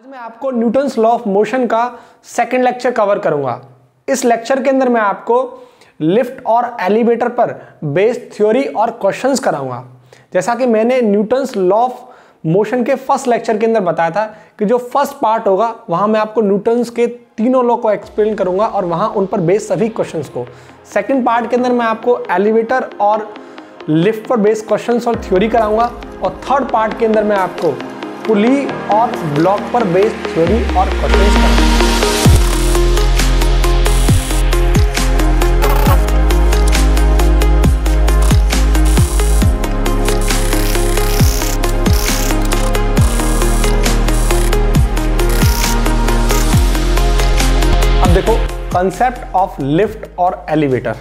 आज मैं आपको न्यूटन्स लॉ ऑफ़ मोशन का सेकंड लेक्चर कवर करूँगा। इस लेक्चर के अंदर मैं आपको लिफ्ट और एलिवेटर पर बेस्ड थ्योरी और क्वेश्चंस कराऊँगा। जैसा कि मैंने न्यूटन्स लॉ ऑफ़ मोशन के फ़र्स्ट लेक्चर के अंदर बताया था कि जो फ़र्स्ट पार्ट होगा, वहाँ मैं आपको न्यूटन्स के तीनों लॉ को एक्सप्लेन करूँगा और वहाँ उन पर बेस्ड सभी क्वेश्चंस को। सेकंड पार्ट के अंदर मैं आपको एलिवेटर और लिफ्ट पर बेस्ड क्वेश्चंस और थ्योरी कराऊँगा। और थर्ड पार्ट के अंदर मैं आपको पुली और ब्लॉक पर बेस्ड थ्योरी और कराऊँगा अब देखो कंसेप्ट ऑफ़ लिफ्ट और एलिवेटर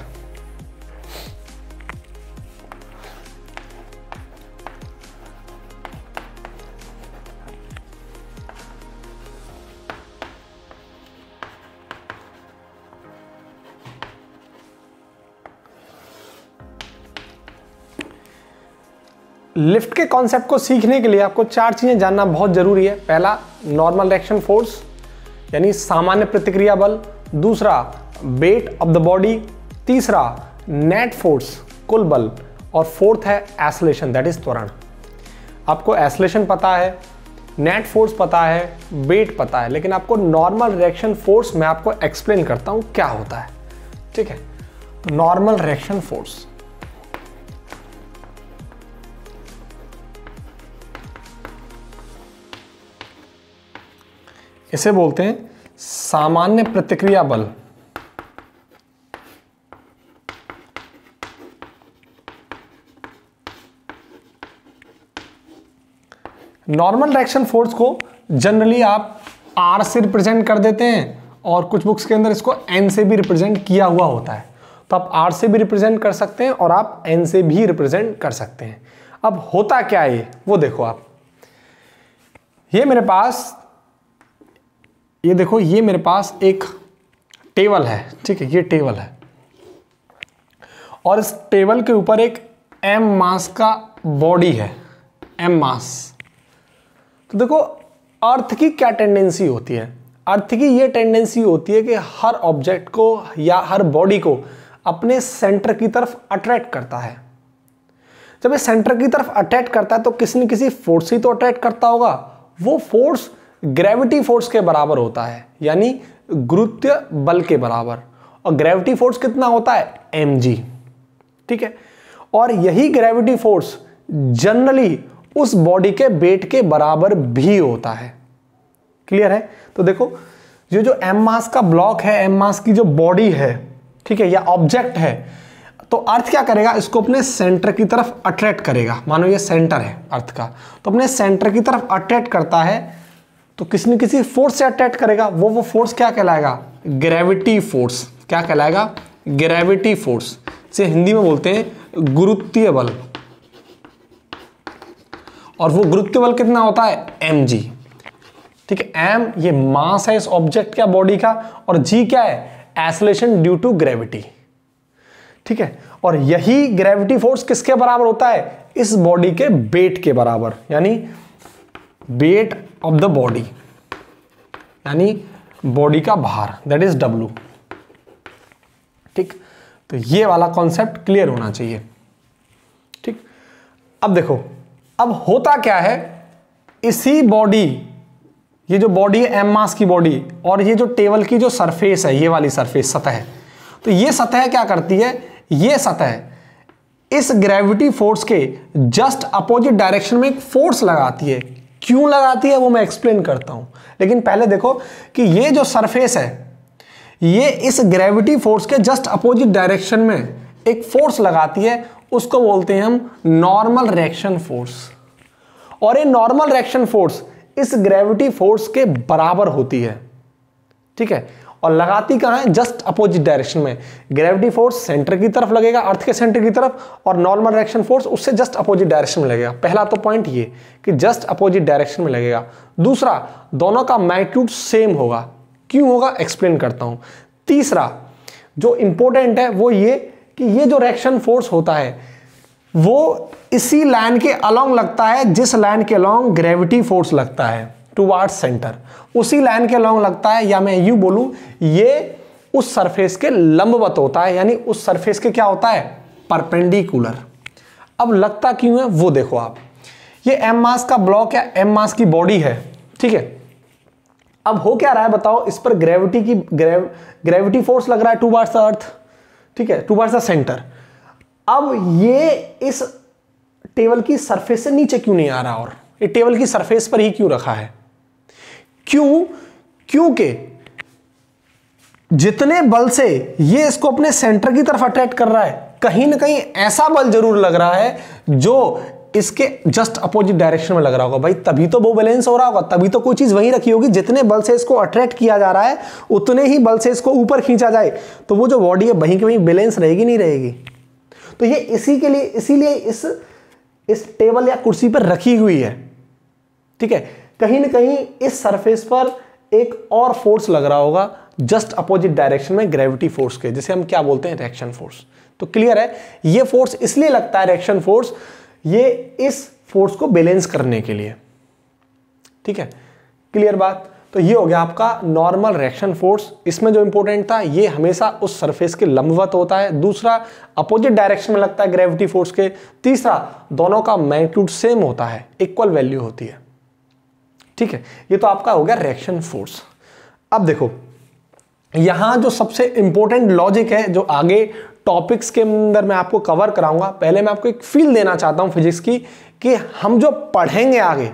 लिफ्ट के कॉन्सेप्ट को सीखने के लिए आपको चार चीज़ें जानना बहुत ज़रूरी है। पहला नॉर्मल रिएक्शन फोर्स यानी सामान्य प्रतिक्रिया बल। दूसरा वेट ऑफ़ द बॉडी तीसरा नेट फोर्स कुल बल। और फोर्थ है एसलेशन दैट इज़ त्वरण। आपको एसलेशन पता है नेट फोर्स पता है वेट पता है, लेकिन आपको नॉर्मल रिएक्शन फोर्स मैं आपको एक्सप्लेन करता हूँ क्या होता है। ठीक है? नॉर्मल रिएक्शन फोर्स इसे बोलते हैं सामान्य प्रतिक्रिया बल। नॉर्मल डायरेक्शन फोर्स को जनरली आप आर से रिप्रेजेंट कर देते हैं और कुछ बुक्स के अंदर इसको एन से भी रिप्रेजेंट किया हुआ होता है। तो आप आर से भी रिप्रेजेंट कर सकते हैं और आप एन से भी रिप्रेजेंट कर सकते हैं। अब होता क्या है? ये वो देखो आप। ये मेरे पास ये देखो, ये मेरे पास एक टेबल है, ठीक है, ये टेबल है। और इस टेबल के ऊपर एक एम मास का बॉडी है एम मास। तो देखो, अर्थ की क्या टेंडेंसी होती है? अर्थ की ये टेंडेंसी होती है कि हर ऑब्जेक्ट को या हर बॉडी को अपने सेंटर की तरफ़ अट्रैक्ट करता है। जब ये सेंटर की तरफ़ अट्रैक्ट करता है तो किसी न किसी फोर्स ही तो अट्रैक्ट करता होगा। वो फोर्स ग्रेविटी फोर्स के बराबर होता है, यानी गुरुत्व बल के बराबर। और ग्रेविटी फोर्स कितना होता है? एमजी ठीक है? और यही ग्रेविटी फोर्स जनरली उस बॉडी के वेट के बराबर भी होता है। क्लियर है? तो देखो, ये जो एम मास का ब्लॉक है एम मास की जो बॉडी है, ठीक है, या ऑब्जेक्ट है तो अर्थ क्या करेगा? इसको अपने सेंटर की तरफ़ अट्रैक्ट करेगा। मानो ये सेंटर है अर्थ का। तो अपने सेंटर की तरफ़ अट्रैक्ट करता है तो किसी न किसी फोर्स से अट्रैक्ट करेगा। वो वो फोर्स क्या कहलाएगा? ग्रेविटी फोर्स क्या कहलाएगा? ग्रेविटी फोर्स से हिंदी में बोलते हैं गुरुत्वीय बल। और वो गुरुत्व बल कितना होता है? एम जी ठीक है एम ये मास है इस ऑब्जेक्ट का बॉडी का। और जी क्या है? एसोलेशन ड्यू टू ग्रेविटी ठीक है, और यही ग्रेविटी फोर्स किसके बराबर होता है? इस बॉडी के वेट के बराबर। यानी वेट ऑफ़ द बॉडी यानी बॉडी का भार दैट इज़ डब्लू ठीक? तो ये वाला कॉन्सेप्ट क्लियर होना चाहिए। ठीक? अब देखो, अब होता क्या है? इसी बॉडी ये जो बॉडी है एम मास की बॉडी और ये जो टेबल की जो सरफेस है, ये वाली सरफेस सतह तो ये सतह क्या करती है? ये सतह इस ग्रेविटी फोर्स के जस्ट अपोजिट डायरेक्शन में एक फोर्स लगाती है। क्यों लगाती है वो मैं एक्सप्लेन करता हूँ। लेकिन पहले देखो कि ये जो सरफेस है, ये इस ग्रेविटी फोर्स के जस्ट अपोजिट डायरेक्शन में एक फोर्स लगाती है, उसको बोलते हैं हम नॉर्मल रिएक्शन फोर्स और ये नॉर्मल रिएक्शन फोर्स इस ग्रेविटी फोर्स के बराबर होती है। ठीक है? और लगाती कहाँ है? जस्ट अपोजिट डायरेक्शन में। ग्रेविटी फोर्स सेंटर की तरफ़ लगेगा अर्थ के सेंटर की तरफ़, और नॉर्मल रिएक्शन फोर्स उससे जस्ट अपोजिट डायरेक्शन में लगेगा। पहला तो पॉइंट ये, कि जस्ट अपोजिट डायरेक्शन में लगेगा। दूसरा, दोनों का मैग्नीट्यूड सेम होगा। क्यों होगा? एक्सप्लेन करता हूँ। तीसरा, जो इंपॉर्टेंट है, वो ये कि ये जो रिएक्शन फोर्स होता है, वो इसी लाइन के अलोंग लगता है, जिस लाइन के अलोंग ग्रेविटी फोर्स लगता है। Toward centre. उसी लाइन के लॉन्ग लगता है या मैं यू बोलूँ ये उस सरफेस के लंबवत होता है यानी उस सरफेस के क्या होता है? परपेंडिकुलर। अब लगता क्यों है? वो देखो आप। ये एम मास का ब्लॉक या एम मास की बॉडी है ठीक है? अब हो क्या रहा है बताओ इस पर ग्रेविटी की ग्रेव, ग्रेविटी फोर्स लग रहा है टू बार्स अर्थ ठीक है? टू बार्स द सेंटर अब ये इस टेबल की सरफेस से नीचे क्यों नहीं आ रहा और? ये टेबल की सरफेस पर ही क्यों रखा है? क्यों? क्योंकि जितने बल से ये इसको अपने सेंटर की तरफ़ अट्रैक्ट कर रहा है, कहीं ना कहीं ऐसा बल ज़रूर लग रहा है जो इसके जस्ट अपोजिट डायरेक्शन में लग रहा होगा। भाई, तभी तो वो बैलेंस हो रहा होगा, तभी तो कोई चीज़ वहीं रखी होगी। जितने बल से इसको अट्रैक्ट किया जा रहा है, उतने ही बल से इसको ऊपर खींचा जाए। तो वो जो बॉडी है, वहीं की वहीं बैलेंस रहेगी, नहीं रहेगी। तो ये इसी के लिए, इसीलिए इस इस टेबल या कुर्सी पर रखी हुई है। ठीक है? कहीं ना कहीं इस सरफेस पर एक और फोर्स लग रहा होगा जस्ट अपोजिट डायरेक्शन में ग्रेविटी फोर्स के, जिसे हम क्या बोलते हैं? रिएक्शन फोर्स तो क्लियर है? ये फोर्स इसलिए लगता है रिएक्शन फोर्स ये इस फोर्स को बैलेंस करने के लिए। ठीक है? क्लियर बात? तो ये हो गया आपका नॉर्मल रिएक्शन फोर्स इसमें जो इंपॉर्टेंट था, ये हमेशा उस सरफेस के लंबवत होता है। दूसरा अपोजिट डायरेक्शन में लगता है ग्रेविटी फोर्स के। तीसरा, दोनों का मैग्नीट्यूड सेम होता है इक्वल वैल्यू होती है। ठीक है, ये तो आपका हो गया रिएक्शन फोर्स अब देखो, यहाँ जो सबसे इंपॉर्टेंट लॉजिक है, जो आगे टॉपिक्स के अंदर मैं आपको कवर कराऊँगा, पहले मैं आपको एक फील देना चाहता हूँ फिजिक्स की, कि हम जो पढ़ेंगे आगे,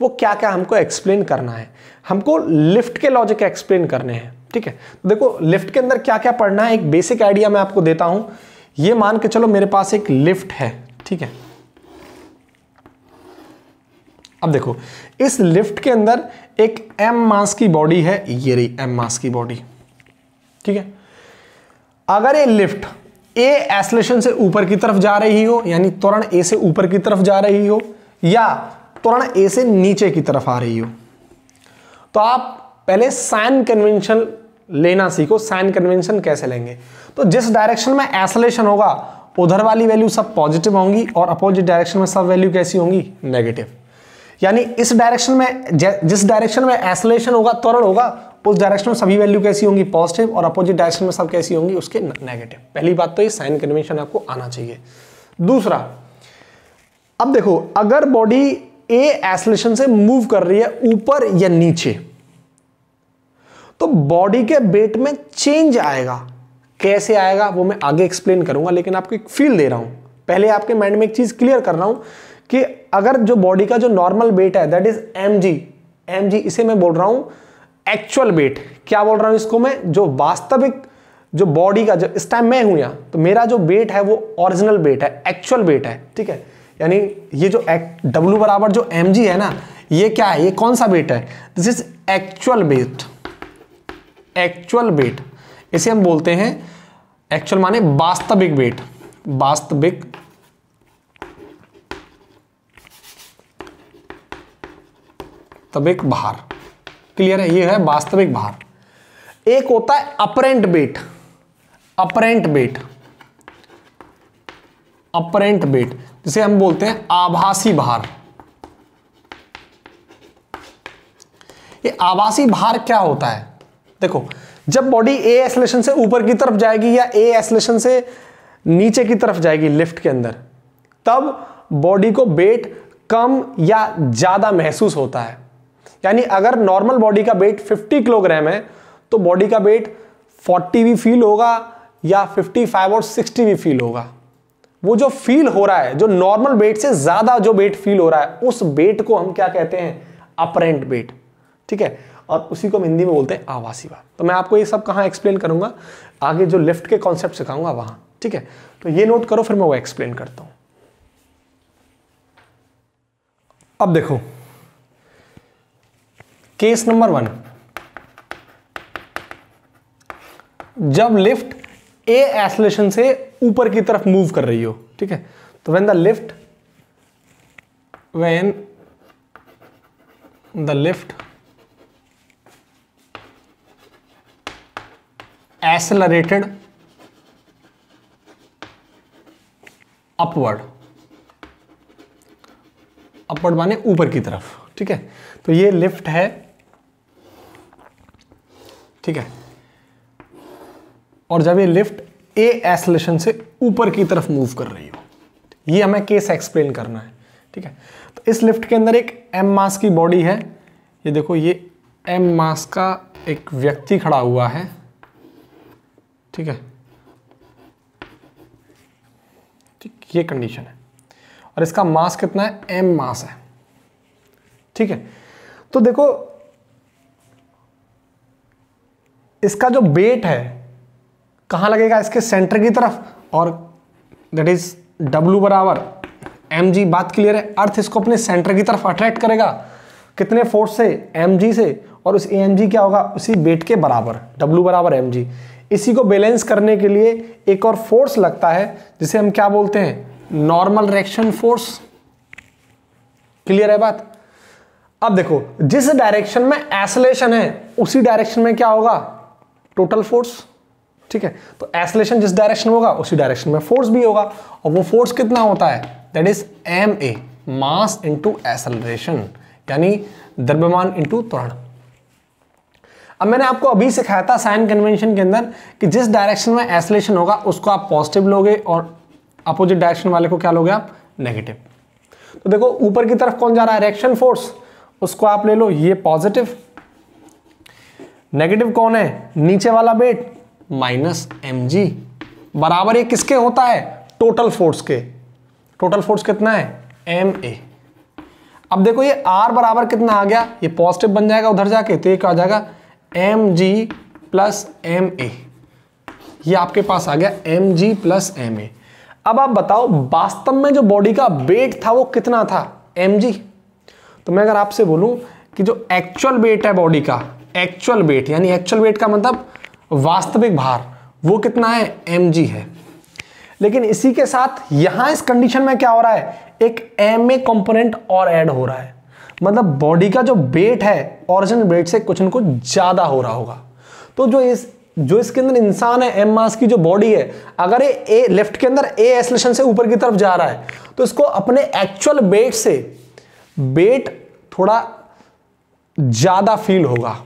वो क्या क्या हमको एक्सप्लेन करना है। हमको लिफ्ट के लॉजिक एक्सप्लेन करने हैं, ठीक है? तो देखो लिफ्ट के अंदर क्या क्या पढ़ना है, एक बेसिक आइडिया मैं आपको देता हूँ। ये मान के चलो मेरे पास एक लिफ्ट है, ठीक है? अब देखो, इस लिफ्ट के अंदर एक एम मास की बॉडी है, ये रही एम मास की बॉडी ठीक है? अगर ये लिफ्ट ए एसलेशन से ऊपर की तरफ़ जा रही हो, यानी त्वरण ए से ऊपर की तरफ़ जा रही हो, या त्वरण ए से नीचे की तरफ़ आ रही हो तो आप पहले साइन कन्वेंशन लेना सीखो। साइन कन्वेंशन कैसे लेंगे? तो जिस डायरेक्शन में एसलेशन होगा, उधर वाली वैल्यू सब पॉजिटिव होंगी, और अपोजिट डायरेक्शन में सब वैल्यू कैसी होंगी? नेगेटिव यानी इस डायरेक्शन में जिस डायरेक्शन में एसलेशन होगा, त्वरण होगा, उस डायरेक्शन में सभी वैल्यू कैसी होंगी? पॉजिटिव और अपोजिट डायरेक्शन में सब कैसी होंगी? उसके नेगेटिव पहली बात तो ये साइन कन्वेंशन आपको आना चाहिए। दूसरा, अब देखो, अगर बॉडी ए एसलेशन से मूव कर रही है ऊपर या नीचे तो बॉडी के वेट में चेंज आएगा। कैसे आएगा, वो मैं आगे एक्सप्लेन करूँगा, लेकिन आपको एक फील दे रहा हूँ। पहले आपके माइंड में एक चीज़ क्लियर कर रहा हूँ कि अगर जो बॉडी का जो नॉर्मल वेट है that is M G M G इसे मैं बोल रहा हूँ एक्चुअल वेट क्या बोल रहा हूँ इसको मैं? जो वास्तविक जो बॉडी का जो, इस टाइम मैं हूँ यहाँ तो मेरा जो वेट है वो ओरिजिनल वेट है एक्चुअल वेट है, ठीक है? यानी ये जो डब्ल्यू बराबर जो एम जी है ना, ये क्या है? ये कौन सा वेट है? This is actual weight actual weight इसे हम बोलते हैं एक्चुअल माने वास्तविक वेट वास्तविक तबिक भार। क्लियर है? ये है वास्तविक भार। एक होता है apparent weight apparent weight apparent weight जिसे हम बोलते हैं आभासी भार। ये आभासी भार क्या होता है? देखो, जब बॉडी ए एसलेशन से ऊपर की तरफ़ जाएगी या ए एसलेशन से नीचे की तरफ़ जाएगी लिफ्ट के अंदर, तब बॉडी को वेट कम या ज़्यादा महसूस होता है। यानी अगर नॉर्मल बॉडी का वेट 50 किलोग्राम है तो बॉडी का वेट 40 भी फील होगा या 55 और 60 भी फील होगा। वो जो फील हो रहा है, जो नॉर्मल वेट से ज़्यादा जो वेट फील हो रहा है, उस वेट को हम क्या कहते हैं? अपरेंट वेट ठीक है? और उसी को हम हिंदी में बोलते हैं आवासी बात तो मैं आपको ये सब कहाँ एक्सप्लेन करूँगा? आगे जो लिफ्ट के कॉन्सेप्ट सिखाऊँगा वहाँ। ठीक है? तो ये नोट करो, फिर मैं वो एक्सप्लेन करता हूँ। अब देखो केस नंबर वन। जब लिफ्ट ए एसलेशन से ऊपर की तरफ़ मूव कर रही हो, ठीक है? तो when the lift when the lift accelerated upward upward माने ऊपर की तरफ़, ठीक है? तो ये लिफ्ट है ठीक है? और जब ये लिफ्ट ए एसलेशन से ऊपर की तरफ़ मूव कर रही हो, ये हमें केस एक्सप्लेन करना है, ठीक है? तो इस लिफ्ट के अंदर एक एम मास की बॉडी है। ये देखो, ये एम मास का एक व्यक्ति खड़ा हुआ है, ठीक है? ठीक, ये कंडीशन है। और इसका मास कितना है? एम मास है, ठीक है? तो देखो इसका जो बेट है, कहाँ लगेगा इसके सेंटर की तरफ़? और दैट इज़ डब्ल्यू बराबर एम जी बात क्लियर है? अर्थ इसको अपने सेंटर की तरफ़ अट्रैक्ट करेगा। कितने फोर्स से? एम जी से। और उस एम जी क्या होगा? उसी बेट के बराबर डब्ल्यू बराबर एम जी इसी को बैलेंस करने के लिए एक और फोर्स लगता है, जिसे हम क्या बोलते हैं? नॉर्मल रिएक्शन फोर्स क्लियर है बात? अब देखो, जिस डायरेक्शन में एसलेशन है, उसी डायरेक्शन में क्या होगा? टोटल फोर्स ठीक है? तो एसलेशन जिस डायरेक्शन में होगा, उसी डायरेक्शन में फोर्स भी होगा। और वो फोर्स कितना होता है? That is M A mass into acceleration यानी द्रव्यमान इंटू त्वरण। अब मैंने आपको अभी सिखाया था साइन कन्वेंशन के अंदर कि जिस डायरेक्शन में एसलेशन होगा, उसको आप पॉजिटिव लोगे और अपोजिट डायरेक्शन वाले को क्या लोगे आप? नेगेटिव तो देखो, ऊपर की तरफ़ कौन जा रहा है? रिएक्शन फोर्स उसको आप ले लो, ये पॉजिटिव नेगेटिव कौन है? नीचे वाला बेट माइनस एम जी बराबर ये किसके होता है? टोटल फोर्स के। टोटल फोर्स कितना है? एम ए अब देखो ये आर बराबर कितना आ गया? ये पॉजिटिव बन जाएगा उधर जाके तो ये क्या आ जाएगा M G plus M A ये आपके पास आ गया M G plus M A अब आप बताओ वास्तव में जो बॉडी का वेट था वो कितना था? एम जी तो मैं अगर आपसे बोलूँ कि जो एक्चुअल वेट है बॉडी का एक्चुअल वेट यानी एक्चुअल वेट का मतलब वास्तविक भार, वो कितना है? एम है। लेकिन इसी के साथ यहाँ इस कंडीशन में क्या हो रहा है? एक एम ए कॉम्पोनेंट और ऐड हो रहा है। मतलब बॉडी का जो वेट है ओरिजिनल वेट से कुछ न कुछ ज़्यादा हो रहा होगा। तो जो इस, जो इसके अंदर इंसान है एम मास की जो बॉडी है, अगर ये ए लेफ़्ट के अंदर ए एसलेशन से ऊपर की तरफ़ जा रहा है तो इसको अपने एक्चुअल वेट से वेट थोड़ा ज़्यादा फील होगा।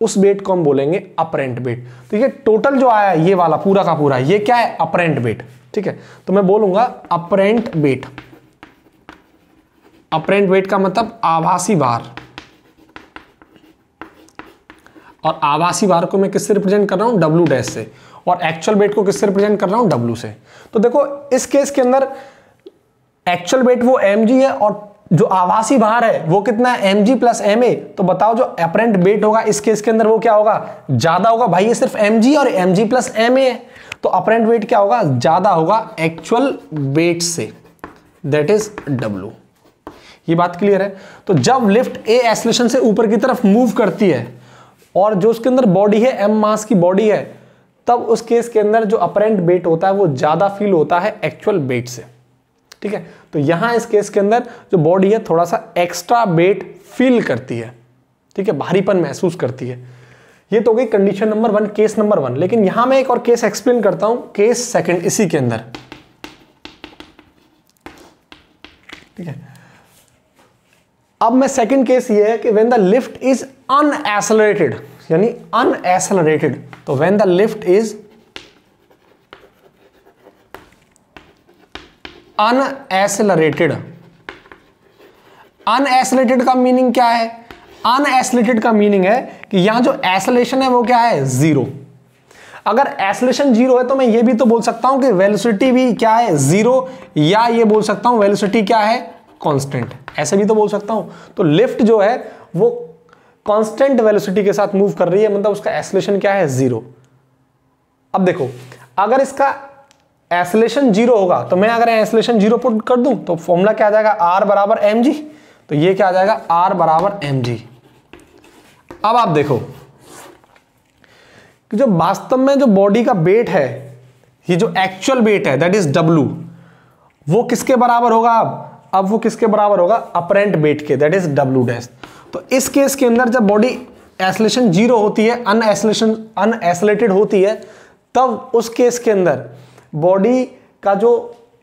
उस वेट को हम बोलेंगे अपरेंट वेट तो ये टोटल जो आया ये वाला पूरा का पूरा, ये क्या है? अपरेंट वेट ठीक है? तो मैं बोलूँगा अपरेंट वेट अपरेंट वेट का मतलब आभासी भार। और आभासी भार को मैं किससे रिप्रेजेंट कर रहा हूँ? डब्ल्यू डैश से। और एक्चुअल वेट को किससे रिप्रेजेंट कर रहा हूँ? डब्ल्यू से। तो देखो, इस केस के अंदर एक्चुअल वेट वो एम है और जो आभासी भार है, वो कितना है? M G plus M A तो बताओ जो अपरेंट वेट होगा, इस केस के अंदर वो क्या होगा? ज़्यादा होगा। भाई, ये सिर्फ़ एम जी और M G plus M A है। तो अपरेंट वेट क्या होगा? ज़्यादा होगा एक्चुअल वेट से। दैट इज़ डब्ल्यू ये बात क्लियर है? तो जब लिफ्ट ए एसलेशन से ऊपर की तरफ़ मूव करती है, और जो उसके अंदर बॉडी है एम मास की बॉडी है, तब उस केस के अंदर जो अपरेंट वेट होता है, वो ज़्यादा फील होता है एक्चुअल वेट से। ठीक है? तो यहाँ इस केस के अंदर जो बॉडी है, थोड़ा सा एक्स्ट्रा वेट फील करती है। ठीक है? भारीपन महसूस करती है। ये तो गई condition number one case number one लेकिन यहाँ मैं एक और केस एक्सप्लेन करता हूँ केस सेकंड इसी के अंदर। ठीक है? अब मैं सेकंड केस ये है कि when the lift is unaccelerated यानी अनएसलरेटेड तो when the lift is unaccelerated unaccelerated का मीनिंग क्या है? अनएसलेटेड का मीनिंग है कि यहाँ जो एसलेशन है वो क्या है? ज़ीरो। अगर एसलेशन ज़ीरो है तो मैं ये भी तो बोल सकता हूँ कि वेलोसिटी भी क्या है? ज़ीरो, या ये बोल सकता हूँ वेलोसिटी क्या है? कांस्टेंट। ऐसे भी तो बोल सकता हूँ। तो लिफ्ट जो है, वो कांस्टेंट वेलोसिटी के साथ मूव कर रही है मतलब उसका एसलेशन क्या है? ज़ीरो। अब देखो, अगर इसका एसलेशन ज़ीरो होगा। तो मैं अगर एसलेशन ज़ीरो पुट कर दूँ तो फॉर्मूला क्या आ जाएगा? आर बराबर एम जी तो ये क्या आ जाएगा? आर बराबर एम जी अब आप देखो कि जो वास्तव में जो बॉडी का वेट है, ये जो एक्चुअल वेट है दैट इज़ डब्लू वो किसके बराबर होगा अब? अब वो किसके बराबर होगा? अपरेंट वेट के दैट इज़ डब्लू डैश तो इस केस के अंदर जब बॉडी एसलेशन ज़ीरो होती है अनएसलेशन अनएसलेटेड होती है, तब उस केस के अंदर बॉडी का जो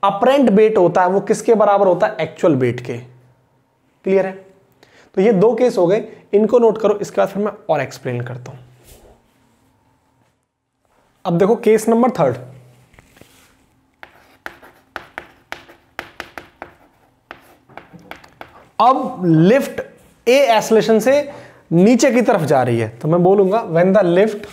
अपरेंट वेट होता है, वो किसके बराबर होता है? एक्चुअल वेट के। क्लियर है? तो ये दो केस हो गए। इनको नोट करो, इसके बाद फिर मैं और एक्सप्लेन करता हूँ। अब देखो केस नंबर थर्ड अब लिफ्ट ए एसलेशन से नीचे की तरफ़ जा रही है। तो मैं बोलूँगा when the lift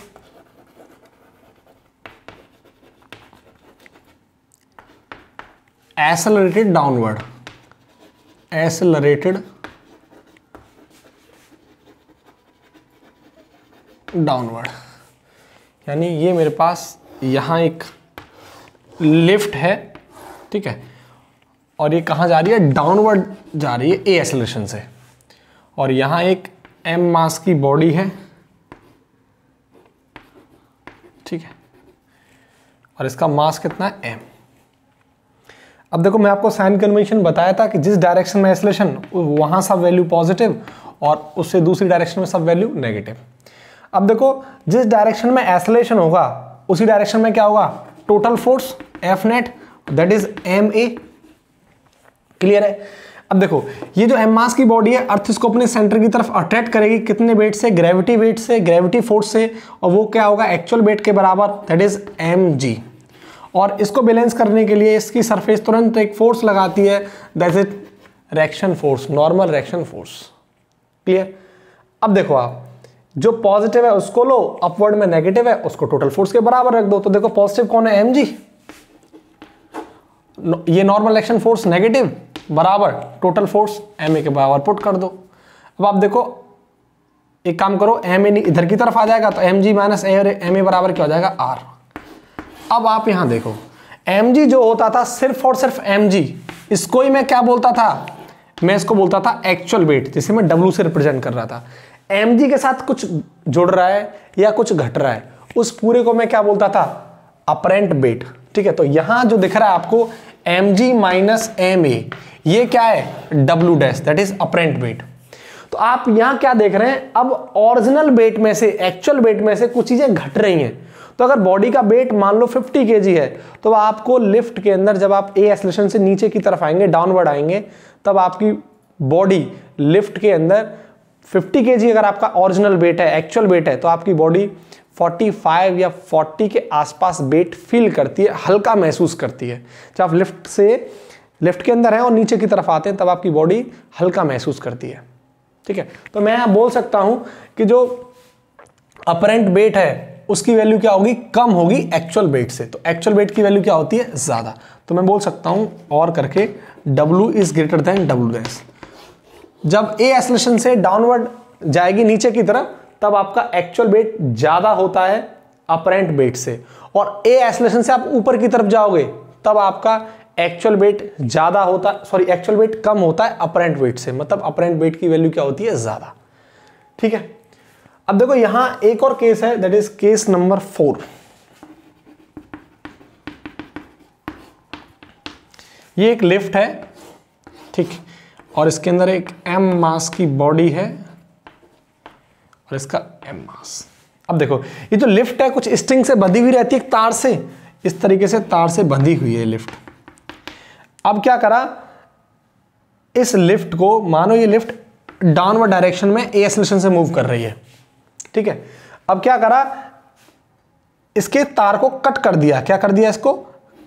accelerated downward accelerated downward यानी ये मेरे पास यहाँ एक लिफ्ट है, ठीक है? और ये कहाँ जा रही है? डाउनवर्ड जा रही है ए एसलेशन से। और यहाँ एक एम मास की बॉडी है, ठीक है? और इसका मास कितना है? एम अब देखो, मैं आपको साइन कन्वेंशन बताया था कि जिस डायरेक्शन में एसलेशन वहाँ सब वैल्यू पॉजिटिव और उससे दूसरी डायरेक्शन में सब वैल्यू नेगेटिव अब देखो, जिस डायरेक्शन में एसलेशन होगा, उसी डायरेक्शन में क्या होगा? Total force F net that is M A clear है? अब देखो, ये जो एम मास की बॉडी है अर्थ इसको अपने सेंटर की तरफ़ अट्रैक्ट करेगी कितने वेट से? ग्रेविटी वेट से ग्रेविटी फोर्स से, और वो क्या होगा? एक्चुअल वेट के बराबर दैट इज़ एम जी और इसको बैलेंस करने के लिए इसकी सरफेस तुरंत एक फोर्स लगाती है. That is reaction force normal reaction force clear अब देखो आप, जो पॉजिटिव है उसको लो अपवर्ड में नेगेटिव है, उसको टोटल फोर्स के बराबर रख दो. तो देखो पॉजिटिव कौन है? एम जी ये नॉर्मल एक्शन फोर्स नेगेटिव बराबर टोटल फोर्स एम ए के बराबर पुट कर दो. अब आप देखो, एक काम करो एम इधर की तरफ़ आ जाएगा तो M G minus M A बराबर क्या हो जाएगा? आर अब आप यहाँ देखो। एमजी जो होता था सिर्फ़ और सिर्फ़ एम इसको ही मैं क्या बोलता था? मैं इसको बोलता था एक्चुअल वेट जिसे मैं डब्ल्यू से रिप्रेजेंट कर रहा था। एम के साथ कुछ जुड़ रहा है या कुछ घट रहा है, उस पूरे को मैं क्या बोलता था? अपरेंट वेट ठीक है? तो यहाँ जो दिख रहा है आपको M G minus M A ये क्या है? W dash that is apparent weight तो आप यहाँ क्या देख रहे हैं? अब ओरिजिनल वेट में से एक्चुअल वेट में से कुछ चीज़ें घट रही हैं। तो अगर बॉडी का वेट मान लो 50 के है तो आपको लिफ्ट के अंदर जब आप एसलेशन से नीचे की तरफ़ आएँगे डाउनवर्ड आएँगे, तब आपकी बॉडी लिफ्ट के अंदर 50 के अगर आपका ओरिजिनल वेट है एक्चुअल वेट है तो आपकी बॉडी 45 या 40 के आसपास वेट फील करती है, हल्का महसूस करती है। जब आप लिफ्ट से लिफ्ट के अंदर हैं और नीचे की तरफ़ आते हैं, तब आपकी बॉडी हल्का महसूस करती है। ठीक है? तो मैं यहाँ बोल सकता हूँ कि जो अपरेंट वेट है उसकी वैल्यू क्या होगी? कम होगी एक्चुअल वेट से। तो एक्चुअल वेट की वैल्यू क्या होती है? ज़्यादा। तो मैं बोल सकता हूँ और करके W is greater than W S जब ए एसलेशन से डाउनवर्ड जाएगी नीचे की तरफ़, तब आपका एक्चुअल वेट ज़्यादा होता है अपरेंट वेट से। और ए एसलेशन से आप ऊपर की तरफ़ जाओगे, तब आपका एक्चुअल वेट ज़्यादा होता सॉरी एक्चुअल वेट कम होता है अपरेंट वेट से। मतलब अपरेंट वेट की वैल्यू क्या होती है? ज़्यादा। ठीक है? अब देखो यहाँ एक और केस है that is case number four ये एक लिफ्ट है, ठीक, और इसके अंदर एक एम मास की बॉडी है, और इसका एम मास अब देखो, ये जो लिफ्ट है, कुछ स्ट्रिंग से बंधी हुई रहती है तार से, इस तरीके से तार से बंधी हुई है लिफ्ट अब क्या करा, इस लिफ्ट को, मानो ये लिफ्ट डाउनवर्ड डायरेक्शन में ए एक्सलेशन से मूव कर रही है. ठीक है? अब क्या करा? इसके तार को कट कर दिया। क्या कर दिया इसको?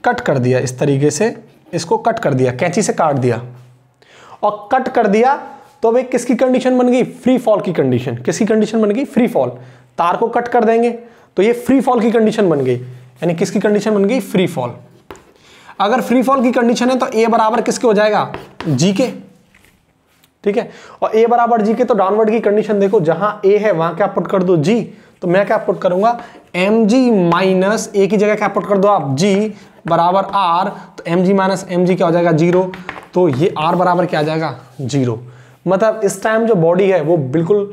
कट कर दिया। इस तरीके से इसको कट कर दिया। कैंची से काट दिया। और कट कर दिया तो अब एक किसकी कंडीशन बन गई? फ्री फॉल की कंडीशन किसकी कंडीशन बन गई? फ्री फॉल तार को कट कर देंगे तो ये फ्री फॉल की कंडीशन बन गई। यानी किसकी कंडीशन बन गई? फ्री फॉल अगर फ्री फॉल की कंडीशन है तो ए बराबर किसके हो जाएगा? जी के। ठीक है? और ए बराबर जी के तो डाउनवर्ड की कंडीशन देखो, जहाँ ए है, वहाँ क्या पुट कर दो? जी तो मैं क्या पुट करूँगा? एम जी माइनस ए की जगह क्या पुट कर दो आप? जी बराबर आर तो M G minus M G क्या हो जाएगा? ज़ीरो तो ये आर बराबर क्या आ जाएगा? ज़ीरो मतलब इस टाइम जो बॉडी है, वो बिल्कुल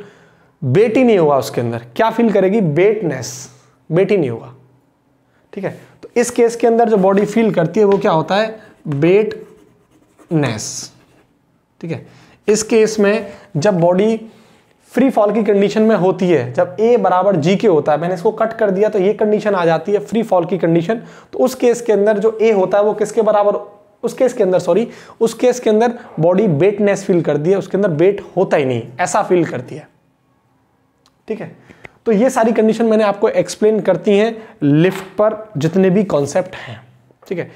बेट ही नहीं होगा उसके अंदर। क्या फील करेगी? बेटनेस बेट ही नहीं होगा। ठीक है? तो इस केस के अंदर जो बॉडी फील करती है, वो क्या होता है? बेटनेस ठीक है? इस केस में जब बॉडी फ्री फॉल की कंडीशन में होती है, जब ए बराबर जी के होता है, मैंने इसको कट कर दिया तो ये कंडीशन आ जाती है, फ्री फॉल की कंडीशन। तो उस केस के अंदर जो ए होता है वो किसके बराबर, उस केस के अंदर सॉरी उस केस के अंदर बॉडी वेटनेस फील करती है, उसके अंदर वेट होता ही नहीं, ऐसा फील करती है। ठीक है? तो ये सारी कंडीशन मैंने आपको एक्सप्लेन करती हैं, लिफ्ट पर जितने भी कॉन्सेप्ट हैं। ठीक है?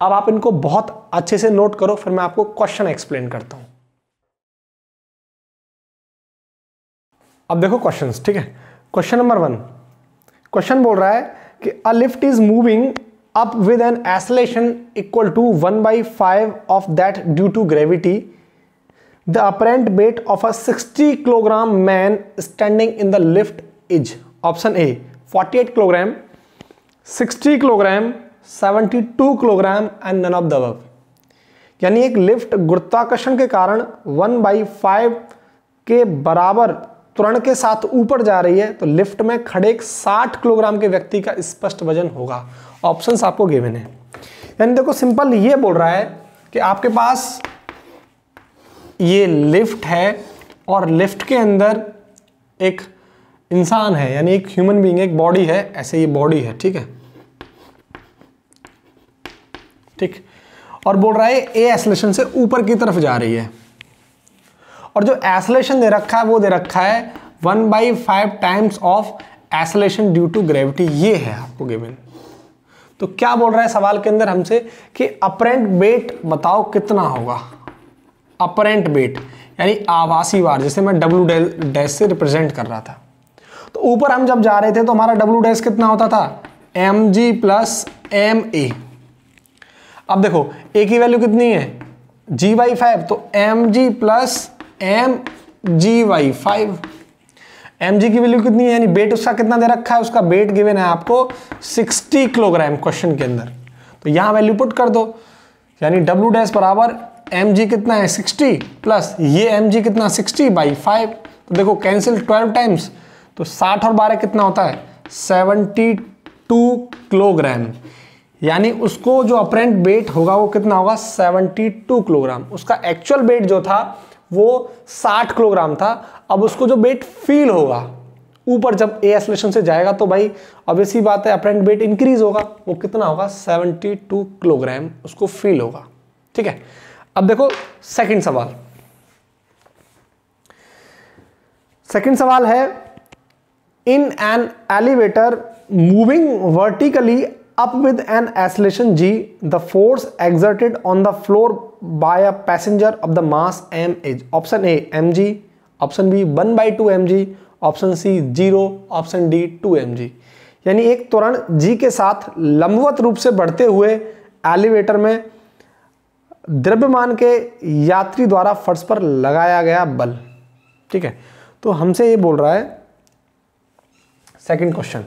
अब आप इनको बहुत अच्छे से नोट करो, फिर मैं आपको क्वेश्चन एक्सप्लेन करता हूँ। अब देखो क्वेश्चंस ठीक है? क्वेश्चन नंबर वन क्वेश्चन बोल रहा है कि a lift is moving up with an acceleration equal to one by five of that due to gravity the apparent weight of a 60 kilogram man standing in the lift is option A 48 kilogram 60 kilogram 72 kilogram and none of the अब यानी एक lift गुरुत्वाकर्षण के कारण one by five के बराबर त्वरण के साथ ऊपर जा रही है तो लिफ्ट में खड़े एक 60 किलोग्राम के व्यक्ति का स्पष्ट वज़न होगा। ऑप्शंस आपको गिवन है। यानी देखो सिंपल ये बोल रहा है कि आपके पास ये लिफ्ट है और लिफ्ट के अंदर एक इंसान है, यानी एक ह्यूमन बीइंग एक बॉडी है, ऐसे ये बॉडी है, ठीक है? ठीक। और बोल रहा है ए एसलेशन से ऊपर की तरफ़ जा रही है। और जो एसलेशन दे रखा है, वो दे रखा है one by five times of acceleration due to gravity. ये है आपको गिवन। तो क्या बोल रहा है सवाल के अंदर हमसे कि अपरेंट वेट बताओ कितना होगा? अपरेंट वेट, यानी आवासी वार, जैसे मैं डब्ल्यू डैश से रिप्रेजेंट कर रहा था। तो ऊपर हम जब जा रहे थे तो हमारा डब्ल्यू डैश कितना होता था? M G plus M A अब देखो ए की वैल्यू कितनी है? जी वाई फाइव तो M G plus M G by five M G की वैल्यू कितनी है? यानी बेट उसका कितना दे रखा है? उसका बेट गिवन है आपको 60 किलोग्राम क्वेश्चन के अंदर। तो यहाँ वैल्यू पुट कर दो। यानी डब्ल्यू डैश बराबर एम जी कितना है? 60 प्लस ये एम जी कितना? 60 बाई फाइव तो देखो कैंसिल 12 टाइम्स तो 60 और 12 कितना होता है? 72 किलोग्राम यानी उसको जो अपरेंट वेट होगा, वो कितना होगा? 72 किलोग्राम उसका एक्चुअल वेट जो था वो 60 किलोग्राम था, अब उसको जो वेट फील होगा, ऊपर जब ए एसलेशन से जाएगा तो भाई, अब ऑब्वियसली बात है अप्रेंट वेट इंक्रीज होगा, वो कितना होगा? 72 किलोग्राम उसको फील होगा, ठीक है? अब देखो सेकंड सवाल। सेकंड सवाल है in an elevator moving vertically up with an acceleration g, the force exerted on the floor by a passenger of the mass m is option a mg option b 1 by 2 mg option C zero option D two M G यानी एक त्वरण जी के साथ लंबवत रूप से बढ़ते हुए एलिवेटर में द्रव्यमान के यात्री द्वारा फर्श पर लगाया गया बल। ठीक है? तो हमसे ये बोल रहा है सेकंड क्वेश्चन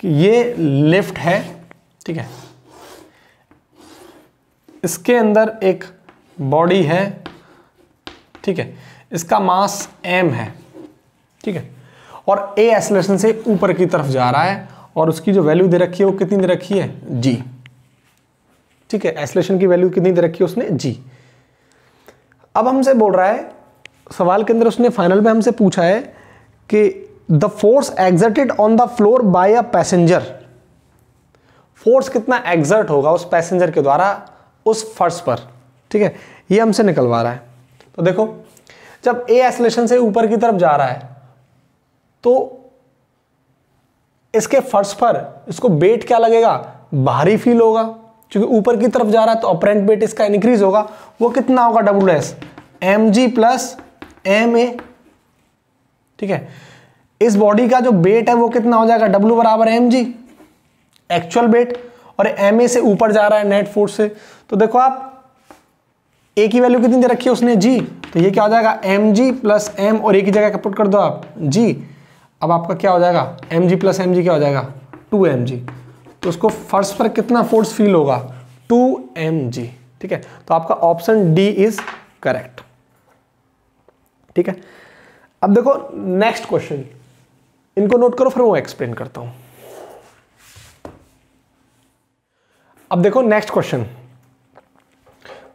कि ये लिफ्ट है, ठीक है। इसके अंदर एक बॉडी है, ठीक है। इसका मास एम है, ठीक है। और ए एसलेशन से ऊपर की तरफ़ जा रहा है, और उसकी जो वैल्यू दे रखी है वो कितनी दे रखी है? जी ठीक है एसलेशन की वैल्यू कितनी दे रखी है उसने? जी अब हमसे बोल रहा है, सवाल के अंदर उसने फाइनल में हमसे पूछा है कि the force exerted on the floor by a passenger force कितना एग्जर्ट होगा उस पैसेंजर के द्वारा? उस फर्श पर। ठीक है? ये हमसे निकलवा रहा है। तो देखो, जब ए एसलेशन से ऊपर की तरफ़ जा रहा है तो इसके फर्श पर इसको बेट क्या लगेगा? भारी फील होगा। क्योंकि ऊपर की तरफ़ जा रहा है तो अपरेंट बेट इसका इंक्रीज होगा। वो कितना होगा? W S M G plus M A ठीक है? इस बॉडी का जो वेट है वो कितना हो जाएगा? डब्ल्यू बराबर एम जी एक्चुअल वेट और एम ए से ऊपर जा रहा है नेट फोर्स से। तो देखो आप ए की वैल्यू कितनी दे रखी है उसने? जी तो ये क्या हो जाएगा? एम जी प्लस एम और ए की जगह पुट कर दो आप। जी अब आपका क्या हो जाएगा? M g plus m g क्या हो जाएगा? टू एम जी तो उसको फ़र्स्ट पर कितना फोर्स फील होगा? टू एम जी ठीक है? तो आपका ऑप्शन डी इज़ करेक्ट ठीक है? अब देखो नेक्स्ट क्वेश्चन इनको नोट करो, फिर वो एक्सप्लेन करता हूँ। अब देखो नेक्स्ट क्वेश्चन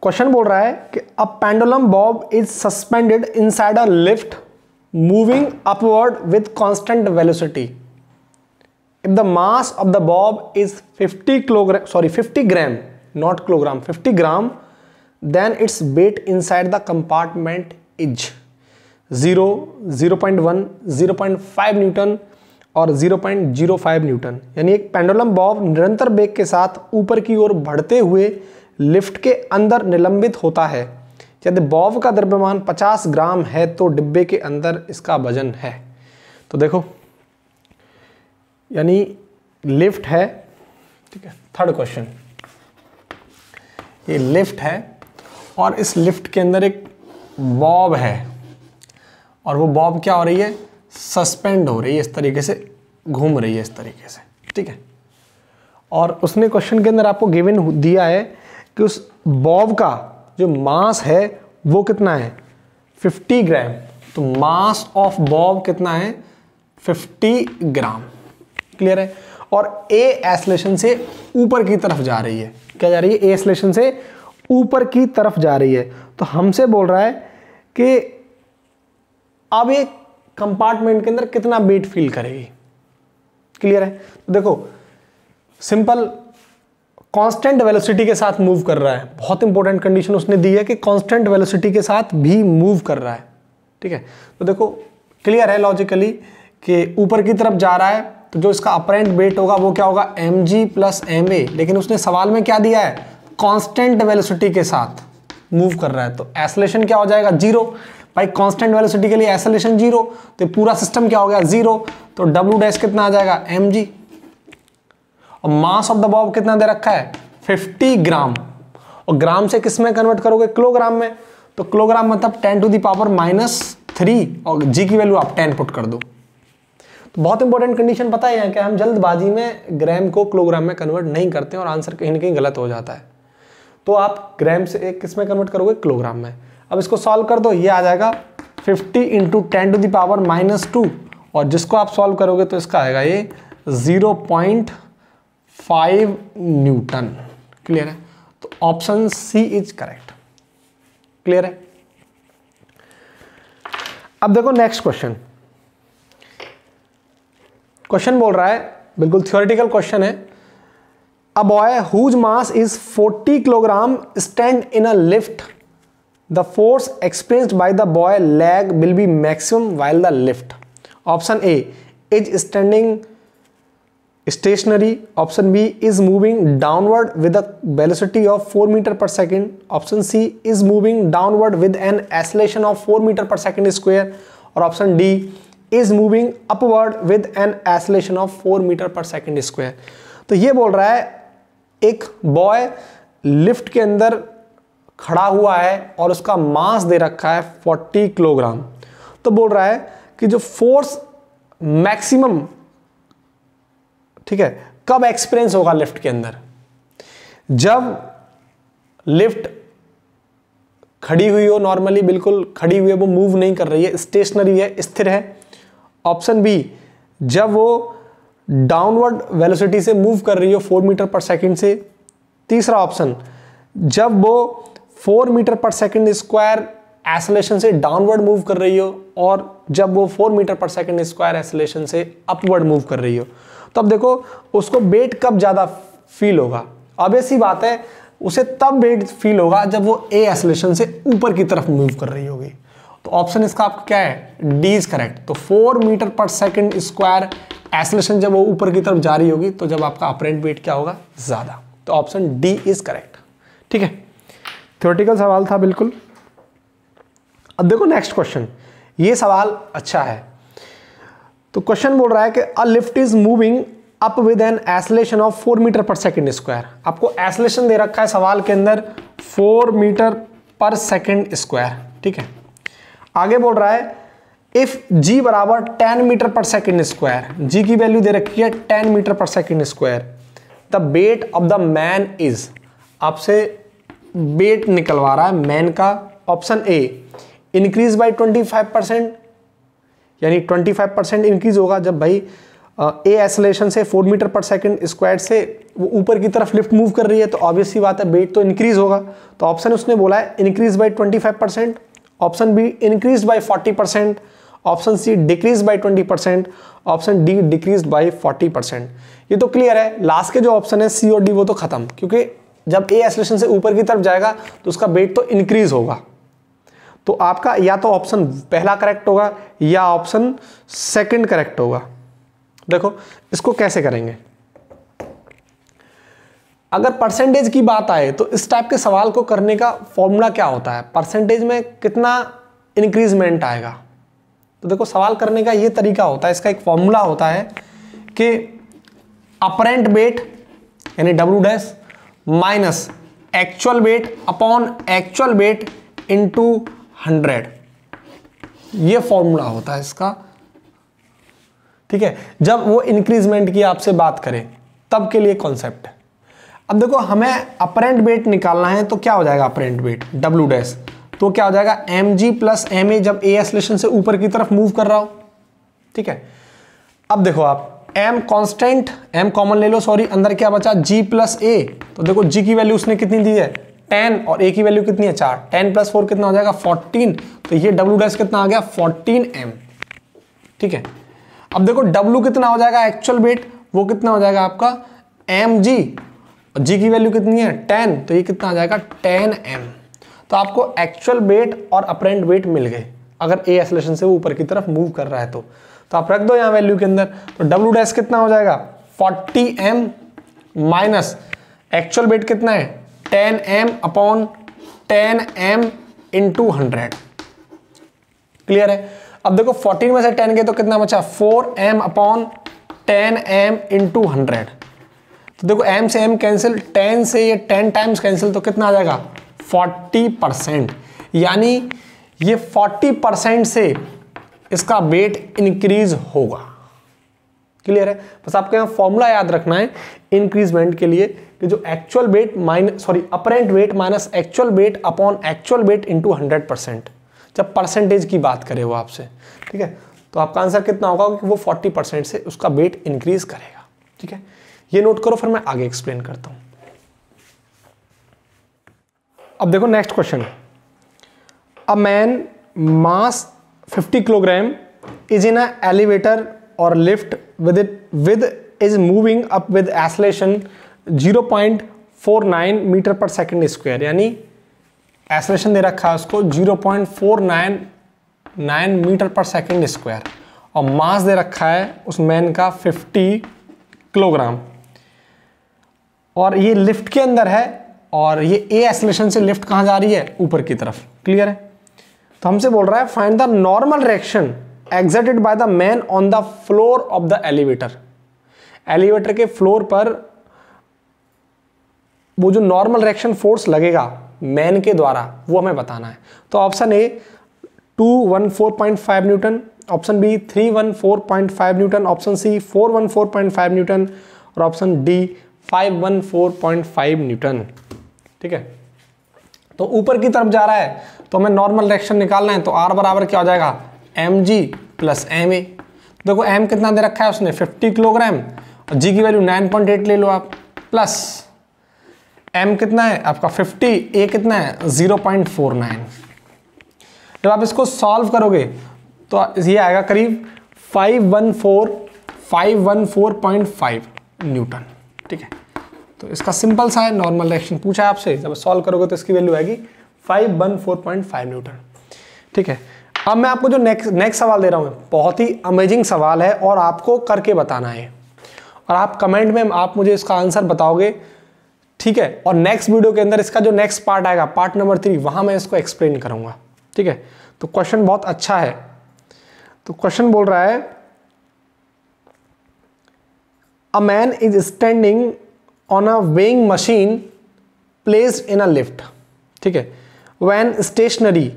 क्वेश्चन बोल रहा है कि a pendulum bob is suspended inside a lift moving upward with constant velocity if the mass of the bob is 50 kilogram sorry 50 gram not kilogram 50 gram then its weight inside the compartment is zero zero point one, zero point five newton और zero point zero five newton. यानी एक pendulum Bob निरंतर bag के साथ ऊपर की ओर बढ़ते हुए लिफ्ट के अंदर निलंबित होता है। यदि बॉब का द्रव्यमान 50 ग्राम है तो डिब्बे के अंदर इसका वज़न है। तो देखो, यानी लिफ्ट है, ठीक है थर्ड क्वेश्चन ये लिफ्ट है और इस लिफ्ट के अंदर एक बॉब है। और वो बॉब क्या हो रही है? सस्पेंड हो रही है इस तरीके से, घूम रही है इस तरीके से, ठीक है? और उसने क्वेश्चन के अंदर आपको गिवन दिया है कि उस बॉब का जो मास है वो कितना है? 50 ग्राम। तो मास ऑफ़ बॉब कितना है? 50 ग्राम। क्लियर है? और ए एसलेशन से ऊपर की तरफ़ जा रही है। क्या जा रही है? ए एसलेशन से ऊपर की तरफ़ जा रही है। तो हमसे बोल रहा है कि अब ये कंपार्टमेंट के अंदर कितना वेट फील करेगी? क्लियर है? तो देखो सिंपल कांस्टेंट वेलोसिटी के साथ मूव कर रहा है। बहुत इंपॉर्टेंट कंडीशन उसने दी है कि कांस्टेंट वेलोसिटी के साथ भी मूव कर रहा है। ठीक है? तो देखो क्लियर है लॉजिकली कि ऊपर की तरफ़ जा रहा है तो जो इसका अपरेंट वेट होगा वो क्या होगा? M g plus m a लेकिन उसने सवाल में क्या दिया है? कांस्टेंट वेलोसिटी के साथ मूव कर रहा है। तो एसलेशन क्या हो जाएगा? ज़ीरो भाई कांस्टेंट वेलोसिटी के लिए एसलेशन ज़ीरो तो पूरा सिस्टम क्या हो गया? ज़ीरो तो डब्ल्यू डैश कितना आ जाएगा? एम जी और मास ऑफ़ द बॉब कितना दे रखा है? 50 ग्राम और ग्राम से किसमें कन्वर्ट करोगे? किलोग्राम में. तो किलोग्राम मतलब 10 to the power minus three और जी की वैल्यू आप 10 पुट कर दो. तो बहुत इंपॉर्टेंट कंडीशन पता है यहाँ कि हम जल्दबाजी में ग्राम को किलोग्राम में कन्वर्ट नहीं करते और आंसर कहीं ना कहीं गलत हो जाता है. तो आप ग्राम से किसमें कन्वर्ट करोगे? किलोग्राम में. अब इसको सॉल्व कर दो, ये आ जाएगा 50 into ten to the power minus two और जिसको आप सॉल्व करोगे तो इसका आएगा ये zero point five newton clear है? तो option c is correct clear है? अब देखो नेक्स्ट क्वेश्चन क्वेश्चन बोल रहा है, बिल्कुल थियोरिटिकल क्वेश्चन है। A boy whose mass is 40 kilogram stand in a lift the force experienced by the boy leg will be maximum while the lift option a is standing stationary option b is moving downward with velocity of four metre per second option c is moving downward with an acceleration of four metre per second square और option d is moving upward with an acceleration of four metre per second square तो ये बोल रहा है, एक boy lift के अंदर खड़ा हुआ है और उसका मास दे रखा है 40 किलोग्राम। तो बोल रहा है कि जो फोर्स मैक्सिमम, ठीक है, कब एक्सपीरियंस होगा लिफ्ट के अंदर? जब लिफ्ट खड़ी हुई हो, नॉर्मली बिल्कुल खड़ी हुई है, वो मूव नहीं कर रही है, स्टेशनरी है, स्थिर है। ऑप्शन बी, जब वो डाउनवर्ड वेलोसिटी से मूव कर रही हो, फोर मीटर पर सेकंड से। तीसरा ऑप्शन, जब वो four metre per second square acceleration से डाउनवर्ड मूव कर रही हो और जब वो four metre per second square acceleration से अपवर्ड मूव कर रही हो तो अब देखो, उसको वेट कब ज़्यादा फील होगा? अब ऐसी बात है, उसे तब वेट फील होगा जब वो ए एसोलेशन से ऊपर की तरफ़ मूव कर रही होगी। तो ऑप्शन इसका आपका क्या है? डी इज़ करेक्ट तो four metre per second square acceleration जब वो ऊपर की तरफ़ जा रही होगी तो जब आपका अपरेंट वेट क्या होगा? ज़्यादा। तो ऑप्शन डी इज़ करेक्ट ठीक है? थियोरटिकल सवाल था, बिल्कुल। अब देखो नेक्स्ट क्वेश्चन ये सवाल अच्छा है। तो क्वेश्चन बोल रहा है कि a lift is moving up with an acceleration of four metre per second square आपको एसलेशन दे रखा है सवाल के अंदर four metre per second square ठीक है? आगे बोल रहा है इफ़ जी बराबर ten metre per second square G की वैल्यू दे रखी है ten metre per second square the bat of the man is आपसे बेट निकलवा रहा है मैन का option a increase twenty five percent यानी 25 परसेंट इंक्रीज होगा जब भाई ए एसलेशन से 4 मीटर पर सेकंड स्क्वायर से वो ऊपर की तरफ़ लिफ्ट मूव कर रही है तो ऑब्वियसली बात है वेट तो इंक्रीज होगा। तो ऑप्शन उसने बोला है increase by 25 percent option b increase by 40 percent option c decrease by 20 percent option d decrease by 40 percent ये तो क्लियर है लास्ट के जो ऑप्शन है सी और डी वो तो खत्म, क्योंकि जब ए एसलेशन से ऊपर की तरफ़ जाएगा तो उसका वेट तो इंक्रीज होगा। तो आपका या तो ऑप्शन पहला करेक्ट होगा, या ऑप्शन सेकंड करेक्ट होगा। देखो, इसको कैसे करेंगे? अगर परसेंटेज की बात आए तो इस टाइप के सवाल को करने का फॉर्मूला क्या होता है? परसेंटेज में कितना इंक्रीजमेंट आएगा? तो देखो, सवाल करने का ये तरीका होता है, इसका एक फॉर्मूला होता है कि अपरेंट वेट यानी W dash minus actual weight upon actual weight into hundred ये फॉर्मूला होता है इसका। ठीक है? जब वो इंक्रीजमेंट की आपसे बात करें, तब के लिए कॉन्सेप्ट है। अब देखो, हमें अपरेंट वेट निकालना है तो क्या हो जाएगा अपरेंट वेट डब्ल्यू डैश तो क्या हो जाएगा? M g plus m a जब ए एसलेशन से ऊपर की तरफ़ मूव कर रहा हो। ठीक है? अब देखो आप एम कांस्टेंट एम कॉमन ले लो सॉरी अंदर क्या बचा? जी प्लस ए तो देखो जी की वैल्यू उसने कितनी दी है? टेन और ए की वैल्यू कितनी है? चार. टेन प्लस फोर कितना हो जाएगा? फोर्टीन तो ये डब्ल्यू डैश कितना आ गया? फोर्टीन एम ठीक है? अब देखो डब्ल्यू कितना हो जाएगा एक्चुअल वेट वो कितना हो जाएगा आपका? एम जी और जी की वैल्यू कितनी है? टेन तो ये कितना आ जाएगा? टेन एम तो आपको एक्चुअल वेट और अप्रेंट वेट मिल गए, अगर ए एसलेशन से वो ऊपर की तरफ़ मूव कर रहा है तो। तो आप रख दो यहाँ वैल्यू के अंदर। तो डब्ल्यू डैश कितना हो जाएगा? 40 एम माइनस एक्चुअल वेट कितना है? 10 m upon 10 m into hundred clear है? अब देखो 14 में से 10 के तो कितना बचा? 4 m upon 10 m into hundred तो देखो एम से एम कैंसिल 10 से ये 10 टाइम्स कैंसिल तो कितना आ जाएगा? 40 परसेंट यानी ये 40 परसेंट से इसका वेट इंक्रीज होगा। क्लियर है? बस आपको यहाँ फॉर्मूला याद रखना है इंक्रीजमेंट के लिए कि जो actual weight minus sorry apparent weight minus actual weight upon actual weight into hundred percent जब परसेंटेज की बात करे वो आपसे, ठीक है? तो आपका आंसर कितना होगा कि वो फोर्टी परसेंट से उसका वेट इंक्रीज करेगा। ठीक है? ये नोट करो, फिर मैं आगे एक्सप्लेन करता हूँ। अब देखो next question a man mass 50 kilogram is in an elevator or lift with it, with is moving up with acceleration 0.49 metre per second square यानी एसलेशन दे रखा है उसको 0.499 मीटर पर सेकंड स्क्वायर और मास दे रखा है उस मैन का 50 किलोग्राम और ये लिफ्ट के अंदर है और ये ए एसलेशन से लिफ्ट कहाँ जा रही है? ऊपर की तरफ़. क्लियर है? तो हमसे बोल रहा है find the normal reaction exerted by the man on the floor of the elevator elevator के फ्लोर पर वो जो नॉर्मल रिएक्शन फोर्स लगेगा मैन के द्वारा, वो हमें बताना है। तो option a two one four point five newton option b three one four point five newton option c four one four point five newton और option d five one four point five newton ठीक है? तो ऊपर की तरफ़ जा रहा है तो हमें नॉर्मल रिएक्शन निकालना है तो आर बराबर क्या हो जाएगा? M g plus m a देखो एम कितना दे रखा है उसने? 50 किलोग्राम और जी की वैल्यू 9.8 ले लो आप प्लस एम कितना है? आपका 50 ए कितना है? 0.49 जब आप इसको सॉल्व करोगे तो ये आएगा करीब 514 514.5 न्यूटन। ठीक है? तो इसका सिंपल सा है नॉर्मल रिएक्शन पूछा आपसे, जब सॉल्व करोगे तो इसकी वैल्यू आएगी five one four point five newton ठीक है? अब मैं आपको जो नेक्स्ट नेक्स्ट सवाल दे रहा हूँ, बहुत ही अमेजिंग सवाल है और आपको करके बताना है। और आप कमेंट में, आप मुझे इसका आंसर बताओगे। ठीक है? और नेक्स्ट वीडियो के अंदर इसका जो नेक्स्ट पार्ट आएगा पार्ट नंबर थ्री वहाँ मैं इसको एक्सप्लेन करूँगा। ठीक है? तो क्वेश्चन बहुत अच्छा है। तो क्वेश्चन बोल रहा है a man is standing on a weighing machine place in a lift ठीक है? When stationary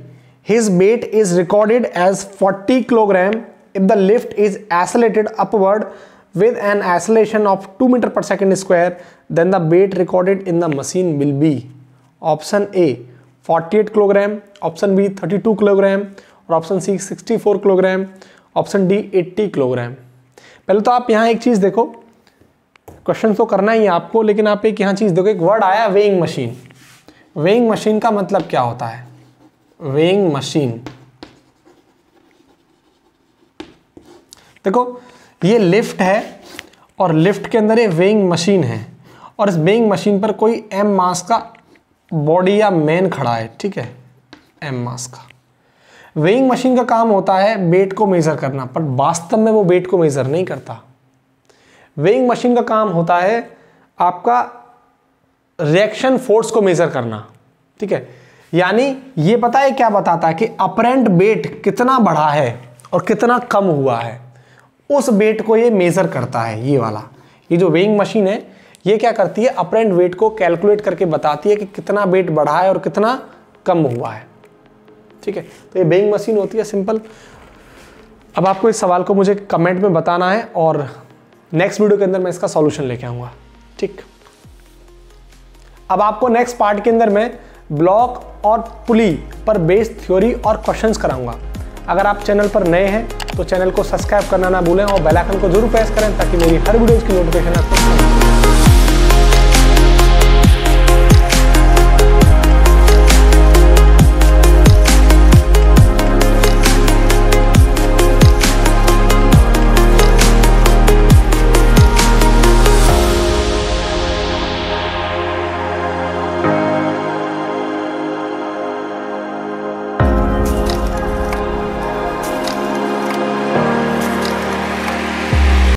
his weight is recorded as 40 kilogram if the lift is accelerated upward with an acceleration of 2 metre per second square then the weight recorded in the machine will be option a 48 kilogram option b 32 kilogram और option c 64 kilogram option d 80 kilogram पहले तो आप यहाँ एक चीज़ देखो। Question तो करना ही है आपको, लेकिन आप एक यहाँ चीज़ देखो, एक वर्ड आया वेइंग मशीन वेइंग मशीन का मतलब क्या होता है? वेइंग मशीन देखो, ये लिफ्ट है और लिफ्ट के अंदर ये वेइंग मशीन है। और इस वेइंग मशीन पर कोई एम मास का बॉडी या मैन खड़ा है, ठीक है? एम मास का। वेइंग मशीन का काम होता है वेट को मेजर करना, पर वास्तव में वो वेट को मेजर नहीं करता। वेइंग मशीन का काम होता है आपका रिएक्शन फोर्स को मेजर करना, ठीक है? यानी ये पता है क्या बताता है कि अपरेंट वेट कितना बढ़ा है और कितना कम हुआ है, उस वेट को ये मेजर करता है, ये वाला। ये जो वेइंग मशीन है, ये क्या करती है? अपरेंट वेट को कैलकुलेट करके बताती है कि कितना वेट बढ़ा है और कितना कम हुआ है, ठीक है? तो ये वेइंग मशीन होती है, सिंपल। अब आपको इस सवाल को मुझे कमेंट में बताना है और नेक्स्ट वीडियो के अंदर मैं इसका सॉल्यूशन लेके आऊँगा। ठीक। अब आपको नेक्स्ट पार्ट के अंदर मैं ब्लॉक और पुली पर बेस्ड थ्योरी और क्वेश्चंस कराऊँगा। अगर आप चैनल पर नए हैं तो चैनल को सब्सक्राइब करना ना भूलें और बेल आइकन को ज़रूर प्रेस करें ताकि मेरी हर वीडियोज़ की नोटिफिकेशन आपको